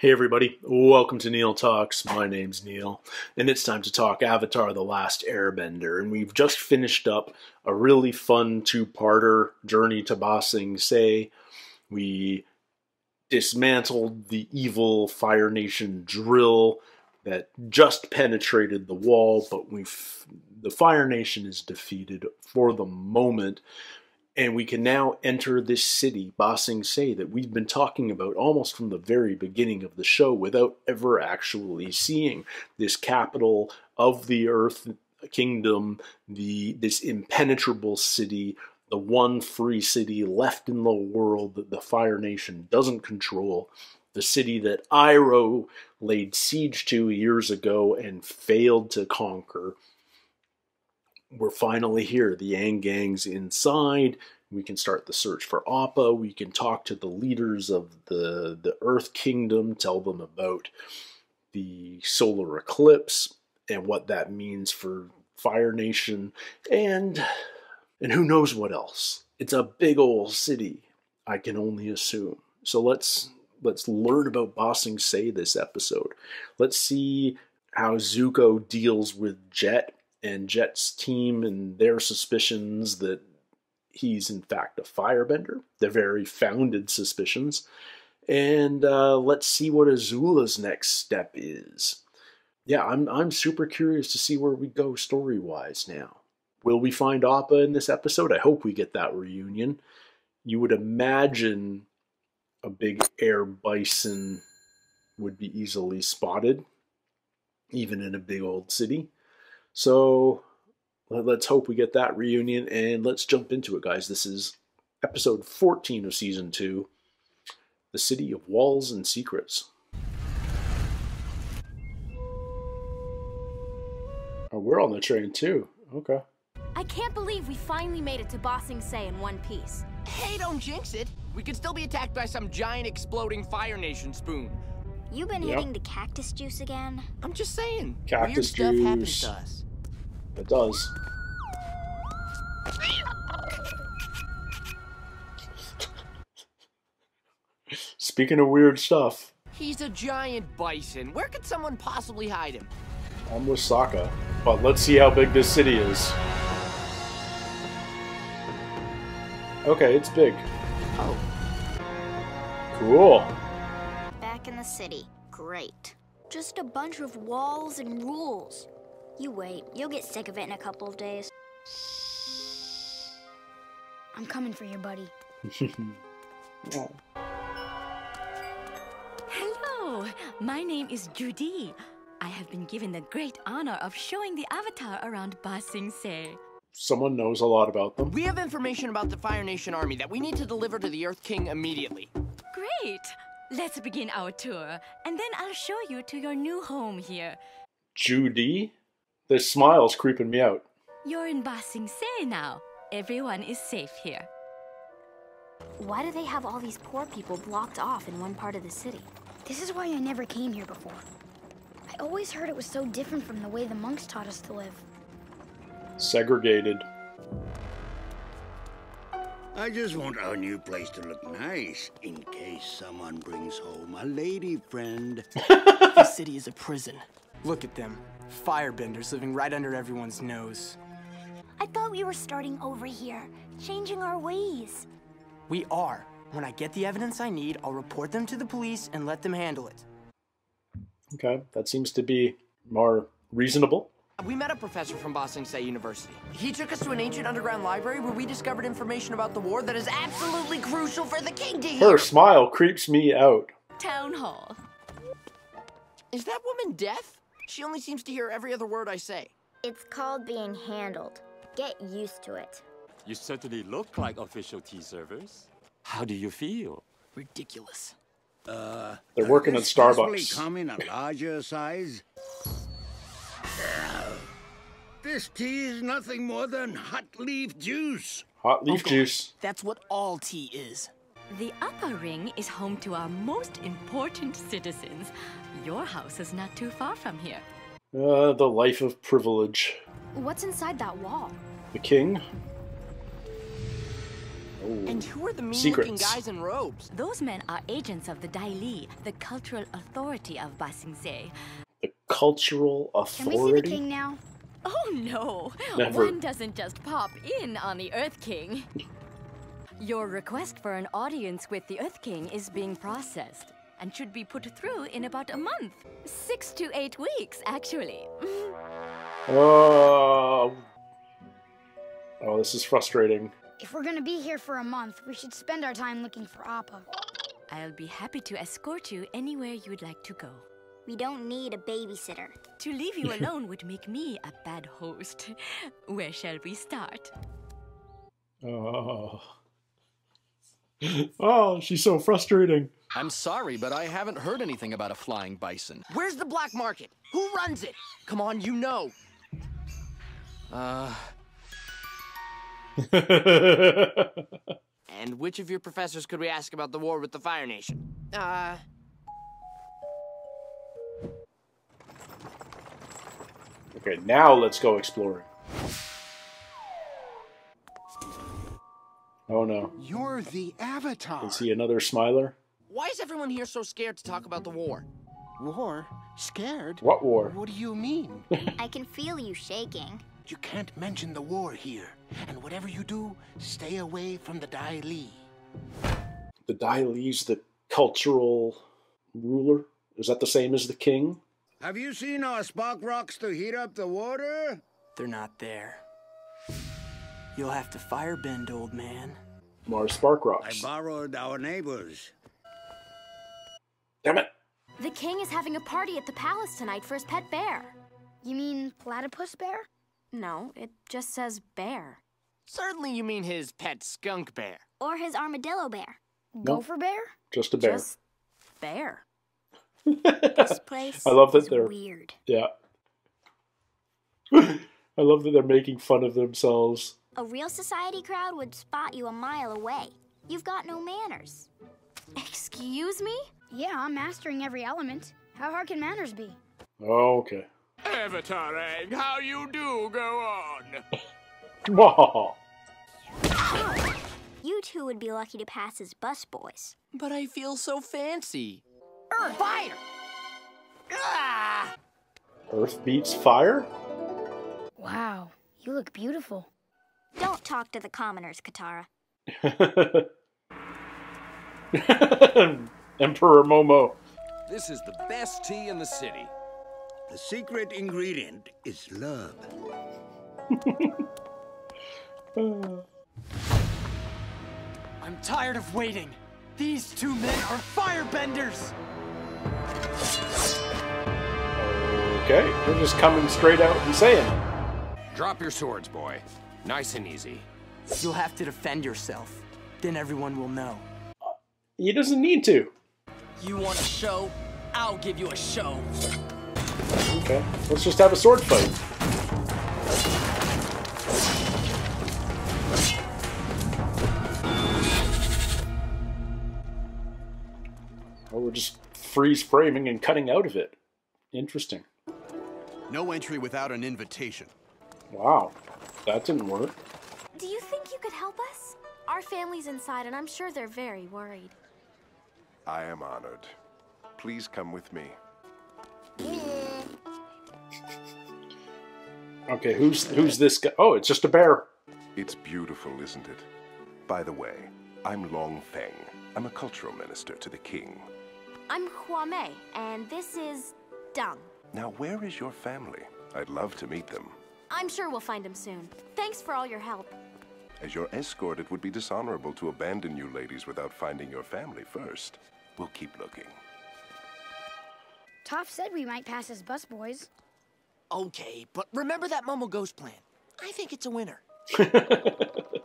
Hey everybody, welcome to Neil Talks. My name's Neil, and it's time to talk Avatar The Last Airbender. And we've just finished up a really fun two parter journey to Ba Sing Se. We dismantled the evil Fire Nation drill that just penetrated the wall, but we've the Fire Nation is defeated for the moment and we can now enter this city, Ba Sing Se, that we've been talking about almost from the very beginning of the show without ever actually seeing this capital of the Earth Kingdom, the this impenetrable city, the one free city left in the world that the Fire Nation doesn't control, the city that Iroh laid siege to years ago and failed to conquer we're finally here. The Aang Gang's inside. We can start the search for Appa. We can talk to the leaders of the, the Earth Kingdom, tell them about the solar eclipse and what that means for Fire Nation, and and who knows what else. It's a big old city, I can only assume. So let's let's learn about Ba Sing Se this episode. Let's see how Zuko deals with Jet and Jet's team and their suspicions that he's in fact a firebender, their very founded suspicions. And uh, let's see what Azula's next step is. Yeah, I'm I'm super curious to see where we go story wise now. Will we find Appa in this episode? I hope we get that reunion. You would imagine a big air bison would be easily spotted, even in a big old city. So let's hope we get that reunion and let's jump into it, guys. This is episode 14 of season 2 The City of Walls and Secrets. Oh, we're on the train too. Okay. I can't believe we finally made it to Ba Sing Se in one piece. Hey, don't jinx it. We could still be attacked by some giant exploding Fire Nation spoon. You been Yep. hitting the cactus juice again? I'm just saying. Cactus weird stuff happens juice. to us. It does. Speaking of weird stuff, He's a giant bison. Where could someone possibly hide him? I'm with Sokka. But let's see how big this city is. Okay, it's big. Oh, Cool. Back in the city. Great. Just a bunch of walls and rules. You wait. You'll get sick of it in a couple of days. I'm coming for you, buddy. Hello, my name is Judy. I have been given the great honor of showing the Avatar around Ba Sing Se. Someone knows a lot about them. we have information about the Fire Nation army that we need to deliver to the Earth King immediately. Great! Let's begin our tour, and then I'll show you to your new home here. Judy? This smile's creeping me out. You're in Ba Sing Se now. Everyone is safe here. Why do they have all these poor people blocked off in one part of the city? This is why I never came here before. I always heard it was so different from the way the monks taught us to live. Segregated. I just want our new place to look nice in case someone brings home a lady friend. This city is a prison. Look at them. Firebenders living right under everyone's nose. I thought we were starting over here, changing our ways. We are. When I get the evidence I need, I'll report them to the police and let them handle it. Okay, that seems to be more reasonable. We met a professor from Ba Sing Se University. He took us to an ancient underground library where we discovered information about the war that is absolutely crucial for the king to hear. Her smile creeps me out. Town Hall. Is that woman deaf? She only seems to hear every other word I say. It's called being handled. Get used to it. You certainly look like official tea servers. How do you feel? Ridiculous. Uh, They're working at Does this possibly Starbucks. come in a larger size? This tea is nothing more than hot leaf juice. Hot leaf juice. That's what all tea is. The upper ring is home to our most important citizens. Your house is not too far from here. Uh, the life of privilege. What's inside that wall? The king? And who are the mean-looking guys in robes? Those men are agents of the Dai Li, the cultural authority of Ba Sing Se. The cultural authority? Can we see the king now? Oh no! Never. One doesn't just pop in on the Earth King. Your request for an audience with the Earth King is being processed and should be put through in about a month. Six to eight weeks, actually. Oh. Oh, this is frustrating. If we're gonna be here for a month, we should spend our time looking for Appa. I'll be happy to escort you anywhere you'd like to go. We don't need a babysitter. To leave you alone would make me a bad host. Where shall we start? Oh. Oh, she's so frustrating. I'm sorry, but I haven't heard anything about a flying bison. Where's the black market? Who runs it? Come on, you know. Uh, And which of your professors could we ask about the war with the Fire Nation? Uh, okay, now let's go exploring. Oh no. You're the Avatar. Is he another smiler? why is everyone here so scared to talk about the war? War? Scared? What war? What do you mean? I can feel you shaking. you can't mention the war here. And whatever you do, stay away from the Dai Li. The Dai Li's the cultural ruler? Is that the same as the king? Have you seen our spark rocks to heat up the water? They're not there. You'll have to firebend, old man. More Spark rocks. I borrowed our neighbors. Damn it. The king is having a party at the palace tonight for his pet bear. You mean platypus bear? No, it just says bear. Certainly you mean his pet skunk bear. Or his armadillo bear. Gopher bear? Just a bear. Just bear. This place I love that is they're weird. yeah. I love that they're making fun of themselves. A real society crowd would spot you a mile away. You've got no manners. Excuse me? Yeah, I'm mastering every element. How hard can manners be? Oh, okay. Avatar egg, how you do go on? Whoa. You two would be lucky to pass as busboys. But I feel so fancy. Er, fire! Ah! Earth beats fire? Wow, you look beautiful. Don't talk to the commoners, Katara. Emperor Momo. This is the best tea in the city. The secret ingredient is love. I'm tired of waiting. These two men are firebenders! Okay, they're just coming straight out and saying it. Drop your swords, boy. Nice and easy. You'll have to defend yourself. Then everyone will know. He doesn't need to. You want a show? I'll give you a show. Okay, let's just have a sword fight. Oh, we're just freeze framing and cutting out of it. Interesting. No entry without an invitation. Wow, that didn't work. Do you think you could help us? Our family's inside, and I'm sure they're very worried. I am honored. Please come with me. Okay, who's who's this guy? Oh, it's just a bear. It's beautiful, isn't it? By the way, I'm Long Feng. I'm a cultural minister to the king. I'm Qua Mei, and this is Dung. Now, where is your family? I'd love to meet them. I'm sure we'll find them soon. Thanks for all your help. As your escort, it would be dishonorable to abandon you ladies without finding your family first. We'll keep looking. Toph said we might pass as busboys. Okay, but remember that Momo Ghost plan. I think it's a winner.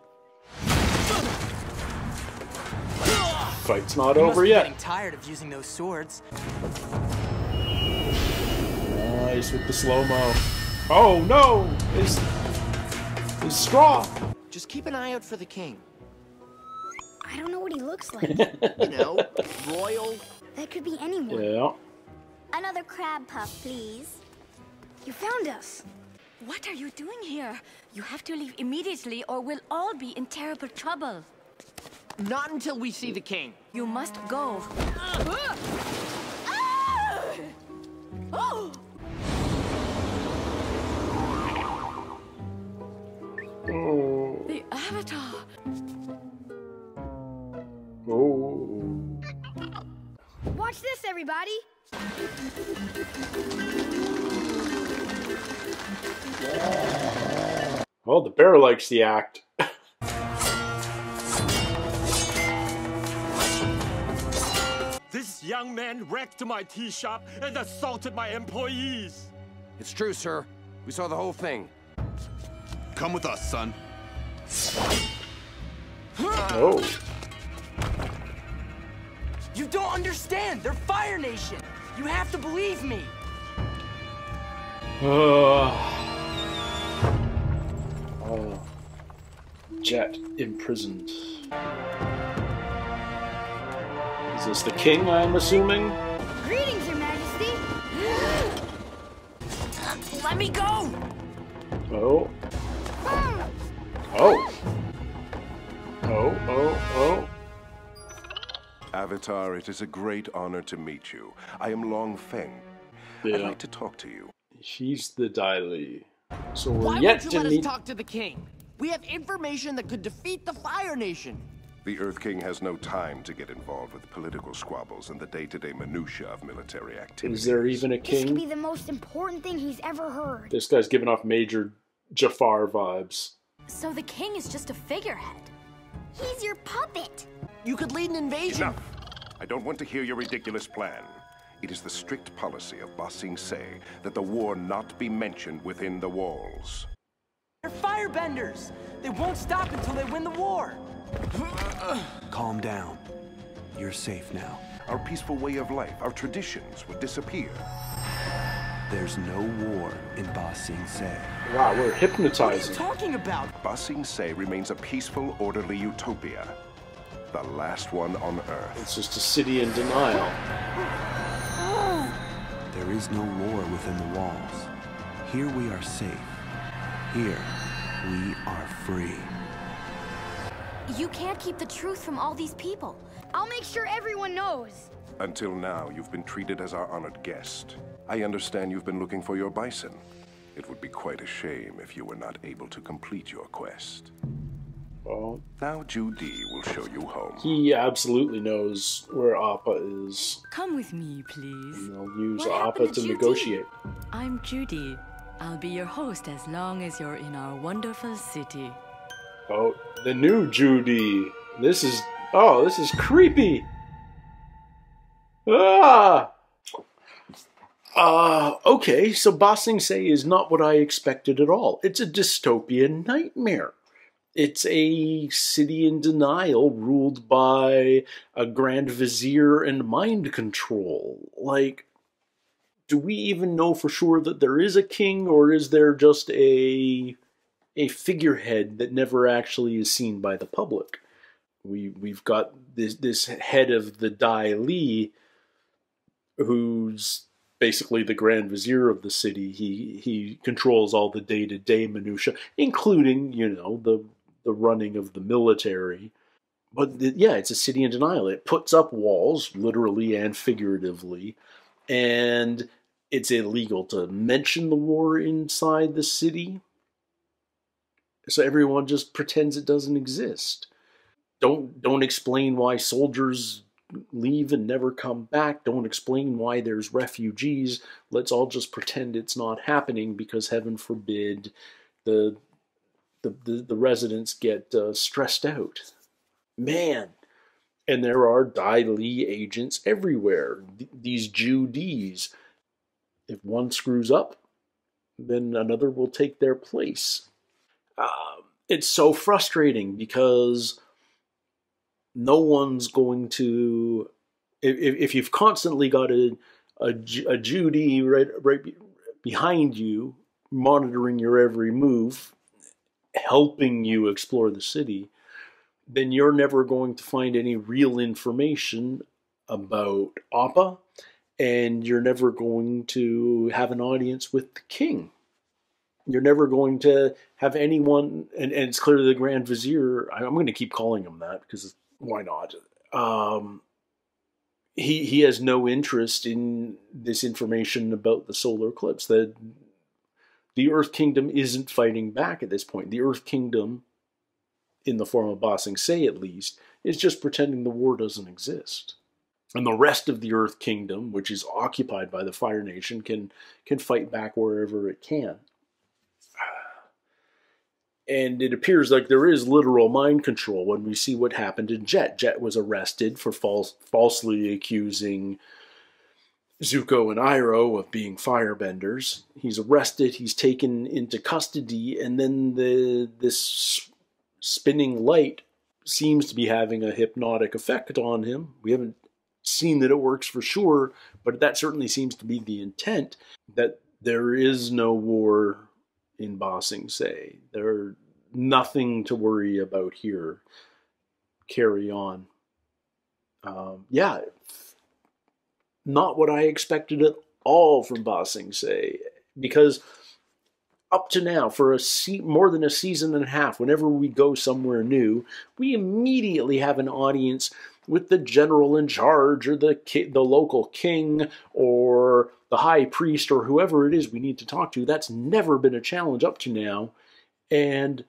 Fight's not You over yet. getting tired of using those swords. Nice with the slow mo. Oh no! His his straw. Just keep an eye out for the king. I don't know what he looks like. You know, royal. that could be anyone. Yeah. Another crab puff, please. You found us. What are you doing here? You have to leave immediately or we'll all be in terrible trouble. Not until we see the king. You must go. Oh. The Avatar. Oh. Watch this, everybody. Well, the bear likes the act. This young man wrecked my tea shop and assaulted my employees. It's true, sir. We saw the whole thing. Come with us, son. Oh. You don't understand. They're Fire Nation. You have to believe me. Uh, oh. Jet imprisoned. Is this the king, I'm assuming? Greetings, Your Majesty. Let me go. Oh. Hmm. Oh. Oh, oh, oh. Avatar, it is a great honor to meet you. I am Long Feng. Yeah. I'd like to talk to you. She's the Dai Li. So we're Why yet won't you to let us talk to the king? We have information that could defeat the Fire Nation. The Earth King has no time to get involved with political squabbles and the day-to-day minutia of military activity. Is there even a king? This could be the most important thing he's ever heard. This guy's giving off major Jafar vibes. So the king is just a figurehead. He's your puppet. You could lead an invasion. Enough! I don't want to hear your ridiculous plan. It is the strict policy of Ba Sing Se that the war not be mentioned within the walls. They're firebenders. They won't stop until they win the war. Calm down. You're safe now. Our peaceful way of life, our traditions would disappear. There's no war in Ba Sing Se. Wow, we're What are you hypnotizing. talking about? Ba Sing Se remains a peaceful, orderly utopia. The last one on Earth. It's just a city in denial. There is no war within the walls. Here we are safe. Here we are free. You can't keep the truth from all these people. I'll make sure everyone knows. Until now, you've been treated as our honored guest. I understand you've been looking for your bison. It would be quite a shame if you were not able to complete your quest. Well, Now Judy will show you home. he absolutely knows where Appa is. Come with me, please. And they'll use What Appa to to negotiate. I'm Judy. I'll be your host as long as you're in our wonderful city. Oh, the new Judy. This is oh, this is creepy. Ah. Uh, okay, so Ba Sing Se is not what I expected at all. It's a dystopian nightmare. It's a city in denial ruled by a grand vizier and mind control. Like, do we even know for sure that there is a king, or is there just a a figurehead that never actually is seen by the public? We we've got this this head of the Dai Li, who's basically the grand vizier of the city. He he controls all the day to day minutia, including you know the the running of the military. But the, yeah, it's a city in denial. It puts up walls, literally and figuratively, and it's illegal to mention the war inside the city. So everyone just pretends it doesn't exist. Don't don't explain why soldiers leave and never come back. Don't explain why there's refugees. Let's all just pretend it's not happening because heaven forbid the the the, the residents get uh, stressed out. Man, and there are Dai Li agents everywhere. Th- these Ds. If one screws up, then another will take their place. Um, it's so frustrating because no one's going to. If, if you've constantly got a a, a Judy right right behind you, monitoring your every move, helping you explore the city, then you're never going to find any real information about Appa, and you're never going to have an audience with the king. You're never going to have anyone, and, and it's clearly the Grand Vizier. I'm going to keep calling him that because why not? Um, he he has no interest in this information about the solar eclipse. That the Earth Kingdom isn't fighting back at this point. The Earth Kingdom, in the form of Ba Sing Se at least, is just pretending the war doesn't exist. And the rest of the Earth Kingdom, which is occupied by the Fire Nation, can can fight back wherever it can. And it appears like there is literal mind control when we see what happened in Jet. Jet was arrested for false, falsely accusing Zuko and Iroh of being firebenders. He's arrested, he's taken into custody, and then the this spinning light seems to be having a hypnotic effect on him. We haven't seen that it works for sure, but that certainly seems to be the intent that there is no war in Bossing Sing Se. There's nothing to worry about here. Carry on. Um, yeah, not what I expected at all from Bossing Sing Se, because up to now, for a se- more than a season and a half, whenever we go somewhere new, we immediately have an audience with the general in charge or the ki- the local king or the high priest or whoever it is we need to talk to. That's never been a challenge up to now, and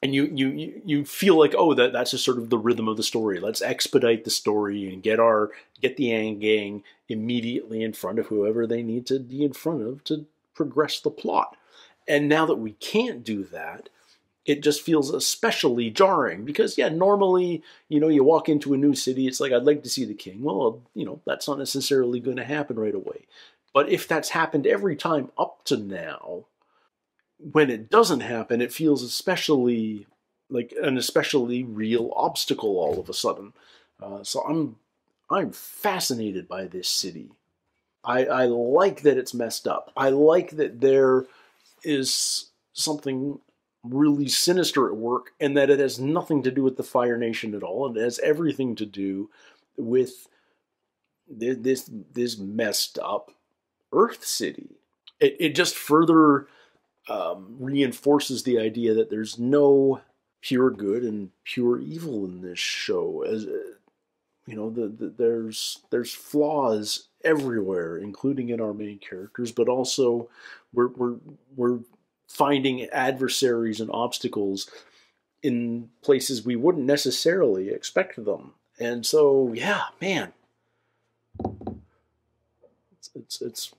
and you you you feel like oh that that's just sort of the rhythm of the story. Let's expedite the story and get our get the Aang gang immediately in front of whoever they need to be in front of to progress the plot. And now that we can't do that, it just feels especially jarring because yeah normally you know you walk into a new city it's like i'd like to see the king. Well you know that's not necessarily going to happen right away. But if that's happened every time up to now when it doesn't happen it feels especially like an especially real obstacle all of a sudden. Uh, so i'm i'm fascinated by this city. I, I like that it's messed up. I like that there is something really sinister at work, and that it has nothing to do with the Fire Nation at all, and it has everything to do with this this messed up Earth City. It it just further um, reinforces the idea that there's no pure good and pure evil in this show. As you know, the, the, there's there's flaws everywhere, including in our main characters, but also we're we're we're finding adversaries and obstacles in places we wouldn't necessarily expect them. And so, yeah, man, it's it's it's,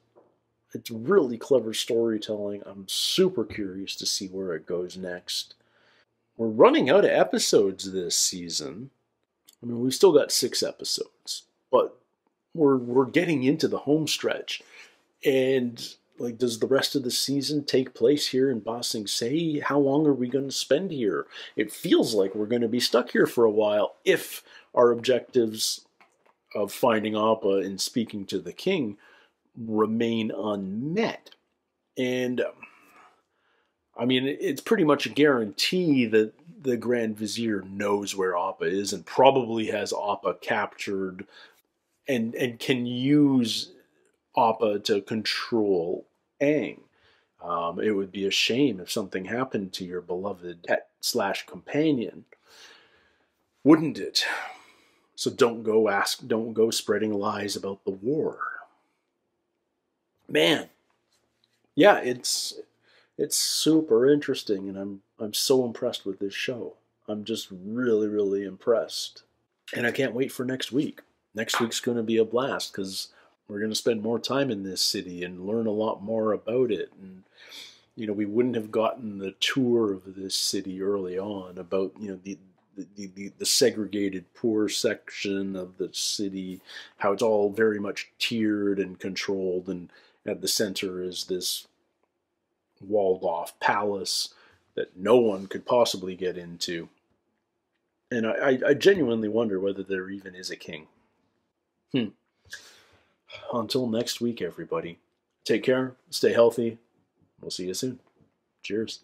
it's really clever storytelling. I'm super curious to see where it goes next. We're running out of episodes this season. I mean, we've still got six episodes, but we're we're getting into the home stretch, and like does the rest of the season take place here in Ba Sing Se? How long are we going to spend here? It feels like we're going to be stuck here for a while if our objectives of finding Appa and speaking to the king remain unmet. And um, I mean, it's pretty much a guarantee that the Grand Vizier knows where Appa is and probably has Appa captured and and can use Appa to control Aang. Um, it would be a shame if something happened to your beloved pet slash companion, wouldn't it? So don't go ask, don't go spreading lies about the war. Man, yeah, it's it's super interesting, and I'm I'm so impressed with this show. I'm just really really impressed, and I can't wait for next week. Next week's going to be a blast because we're going to spend more time in this city and learn a lot more about it. And you know we wouldn't have gotten the tour of this city early on about you know the the, the, the segregated poor section of the city how it's all very much tiered and controlled and at the center is this walled off palace that no one could possibly get into. And I, I genuinely wonder whether there even is a king. Hmm until next week, everybody, take care, stay healthy. We'll see you soon. Cheers.